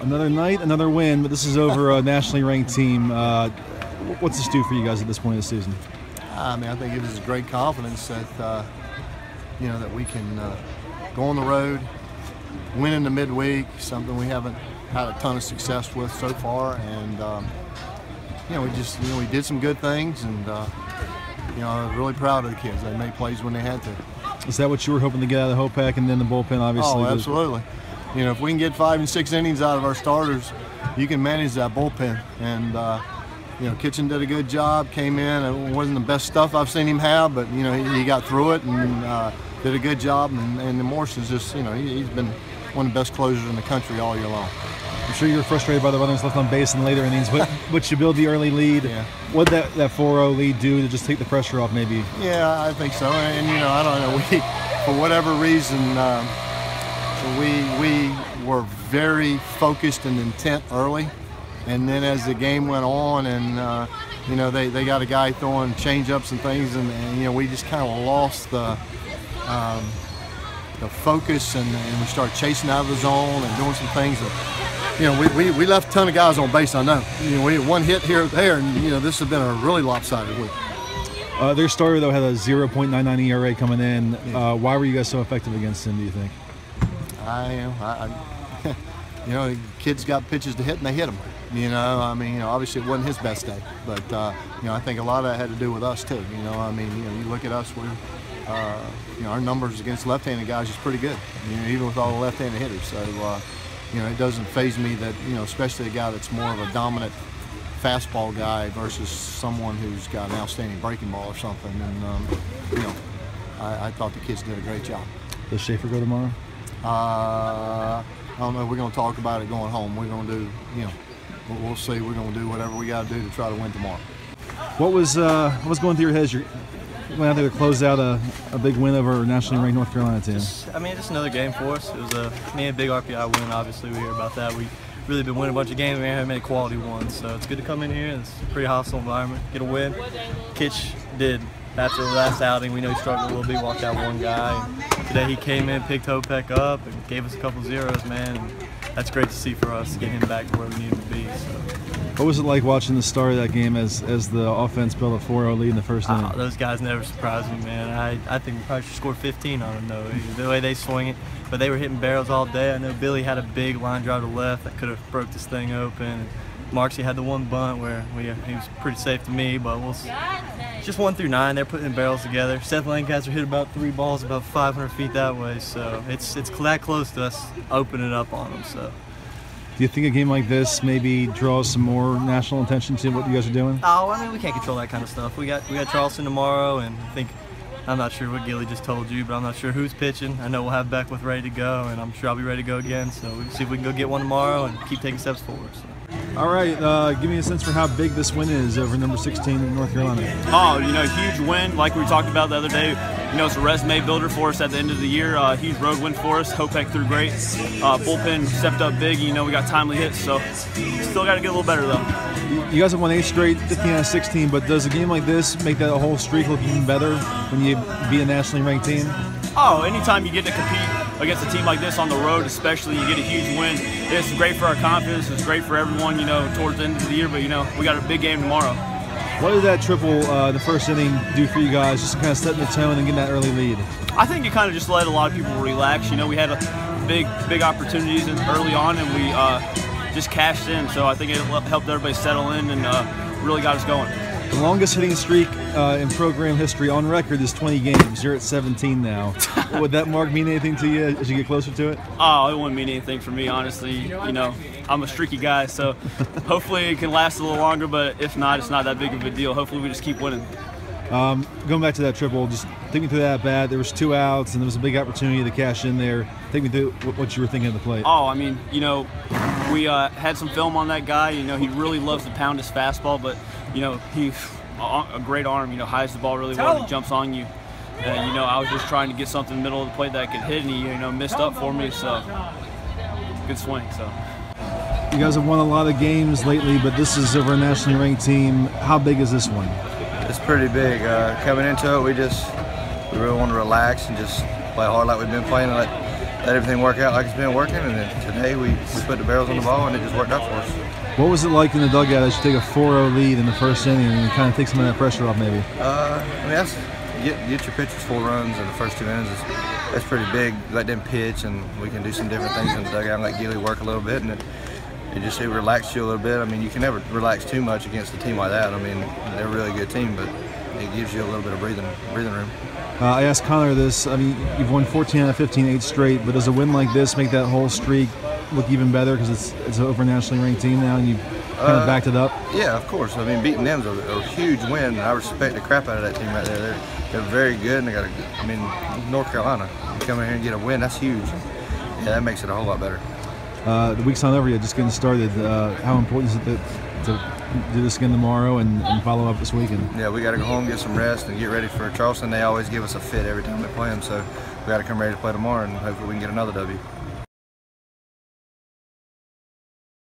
Another night, another win, but this is over a nationally ranked team. Uh, what's this do for you guys at this point of the season? I mean, I think it gives us great confidence that uh, you know that we can uh, go on the road, win in the midweek, something we haven't had a ton of success with so far, and um, you know we just you know we did some good things, and uh, you know I'm really proud of the kids. They made plays when they had to. Is that what you were hoping to get out of the Hopeck and then the bullpen, obviously? Oh, absolutely. You know, if we can get five and six innings out of our starters, you can manage that bullpen. And uh, you know, Kitchen did a good job. Came in. It wasn't the best stuff I've seen him have, but you know, he, he got through it and uh, did a good job. And, and Morrison's just, you know, he, he's been one of the best closers in the country all year long. I'm sure you're frustrated by the runners left on base and later innings, but, but you build the early lead. Yeah. What that, that 4-0 lead do to just take the pressure off maybe? Yeah, I think so. And, and you know, I don't know. We, for whatever reason, um, we we were very focused and intent early, and then as the game went on, and uh, you know, they, they got a guy throwing change ups and things, and, and you know, we just kind of lost the. Um, the focus and, and we started chasing out of the zone and doing some things that you know, we, we, we left a ton of guys on base, I know. You know, we had one hit here or there, and, you know, this has been a really lopsided week. Uh, their starter, though, had a 0.99 ERA coming in. Uh, why were you guys so effective against him, do you think? I, I, I you know, kids got pitches to hit, and they hit them. You know, I mean, you know, obviously it wasn't his best day, but uh, you know, I think a lot of that had to do with us too. You know, I mean, you know, you look at us, we, uh, you know, our numbers against left-handed guys is pretty good. You know, even with all the left-handed hitters. So, uh, you know, it doesn't phase me that you know, especially a guy that's more of a dominant fastball guy versus someone who's got an outstanding breaking ball or something. And um, you know, I, I, thought the kids did a great job. Does Schaefer go tomorrow? Uh, I don't know. We're going to talk about it going home. We're going to do, you know, we'll, see. We're going to do whatever we got to do to try to win tomorrow. What was uh, what was going through your head? Went out there to close out a, a big win over nationally ranked North Carolina team. Just, I mean, just another game for us. It was a me a big RPI win. Obviously, we hear about that. We really been winning a bunch of games. We haven't many quality ones, so it's good to come in here. It's a pretty hostile environment. Get a win. Kitch did after the last outing. We know he struggled a little bit. Walked out one guy. Today he came in, picked Hopeck up, and gave us a couple zeros, man. And that's great to see for us. Get him back to where we need him to be. So. What was it like watching the start of that game as as the offense built a 4-0 lead in the first ah, inning? Oh, those guys never surprise me, man. I, I think we probably should score 15 on them, though. The way they swing it. But they were hitting barrels all day. I know Billy had a big line drive to left that could have broke this thing open. Marksy had the one bunt where we, he was pretty safe to me, but we'll just one through nine. They're putting barrels together. Seth Lancaster hit about three balls about 500 feet that way, so it's it's that close to us opening it up on them. So. Do you think a game like this maybe draws some more national attention to what you guys are doing? Oh, I mean, we can't control that kind of stuff. We got we got Charleston tomorrow, and I think I'm not sure what Gilly just told you, but I'm not sure who's pitching. I know we'll have Beckwith ready to go, and I'm sure I'll be ready to go again. So we'll see if we can go get one tomorrow and keep taking steps forward. So. All right, uh, give me a sense for how big this win is over number 16 in North Carolina. Oh, you know, huge win, like we talked about the other day. You know, it's a resume builder for us at the end of the year. Uh, huge road win for us. Hopeck threw great. Uh, bullpen stepped up big. You know, we got timely hits, so still got to get a little better though. You guys have won eight straight, 15 out of 16, but does a game like this make that whole streak look even better when you be a nationally ranked team? Oh, anytime you get to compete against a team like this on the road, especially, you get a huge win. It's great for our confidence. It's great for everyone, you know, towards the end of the year. But you know, we got a big game tomorrow. What did that triple uh, the first inning do for you guys, just kind of setting the tone and getting that early lead? I think it kind of just let a lot of people relax. You know, we had a big, big opportunities early on, and we uh, just cashed in. So I think it helped everybody settle in and uh, really got us going. The longest hitting streak uh, in program history on record is 20 games. You're at 17 now. Would that mark mean anything to you as you get closer to it? Oh, it wouldn't mean anything for me, honestly. You know, I'm a streaky guy, so hopefully it can last a little longer. But if not, it's not that big of a deal. Hopefully we just keep winning. Um, going back to that triple, just take me through that bat. There was two outs, and there was a big opportunity to cash in there. Take me through what you were thinking of the plate. Oh, I mean, you know, we uh, had some film on that guy. You know, he really loves to pound his fastball, but you know, he a great arm. You know, hides the ball really well. He jumps on you. And you know, I was just trying to get something in the middle of the plate that I could hit, and he you know missed up for me. So good swing. So. You guys have won a lot of games lately, but this is over a nationally ranked team. How big is this one? It's pretty big. Uh, coming into it, we just we really want to relax and just play hard like we've been playing. Let let everything work out like it's been working. And then today we, we put the barrels on the ball and it just worked out for us. What was it like in the dugout as you take a 4-0 lead in the first inning and kind of take some of that pressure off maybe? Uh, I mean, that's get get your pitchers four runs in the first two innings. Is, that's pretty big. Let them pitch, and we can do some different things in the dugout. And let Gilly work a little bit, and it, it just it relaxes you a little bit. I mean, you can never relax too much against a team like that. I mean, they're a really good team, but it gives you a little bit of breathing breathing room. Uh, I asked Connor this. I mean, you've won 14 out of 15, eight straight, but does a win like this make that whole streak look even better because it's it's an over nationally ranked team now, and you kind of Uh, backed it up? Yeah, of course. I mean, beating them's a, a huge win, I respect the crap out of that team right there. They're they're very good, and they got a. good- I mean, North Carolina, coming here and get a win, that's huge. Yeah, that makes it a whole lot better. Uh, the week's not over yet, just getting started. Uh, how important is it that, to do this again tomorrow and, and follow up this weekend? Yeah, we got to go home, get some rest, and get ready for Charleston. They always give us a fit every time they play them, so we got to come ready to play tomorrow, and hopefully we can get another W.